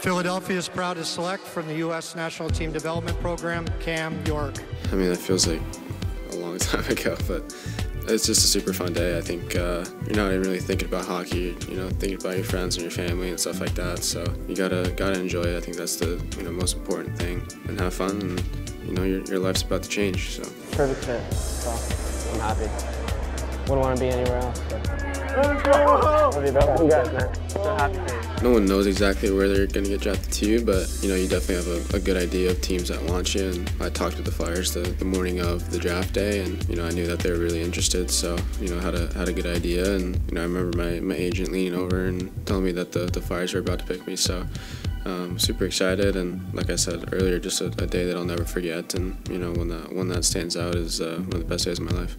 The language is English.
Philadelphia is proud to select from the U.S. National Team Development Program Cam York. I mean, that feels like a long time ago, but it's just a super fun day. I think uh, you're not even really thinking about hockey, you know, thinking about your friends and your family and stuff like that. So you gotta gotta enjoy it. I think that's the you know most important thing, and have fun. And you know, your, your life's about to change. So perfect fit. So I'm happy. Wouldn't want to be anywhere else. No one knows exactly where they're going to get drafted to, but you know you definitely have a, a, good idea of teams that want you. And I talked to the Flyers the, the morning of the draft day, and you know I knew that they were really interested. So you know had a had a good idea, and you know I remember my, my agent leaning over and telling me that the the Flyers were about to pick me. So. Um, super excited, and like I said earlier, just a, a, day that I'll never forget. And you know, when that one that stands out is uh, one of the best days of my life.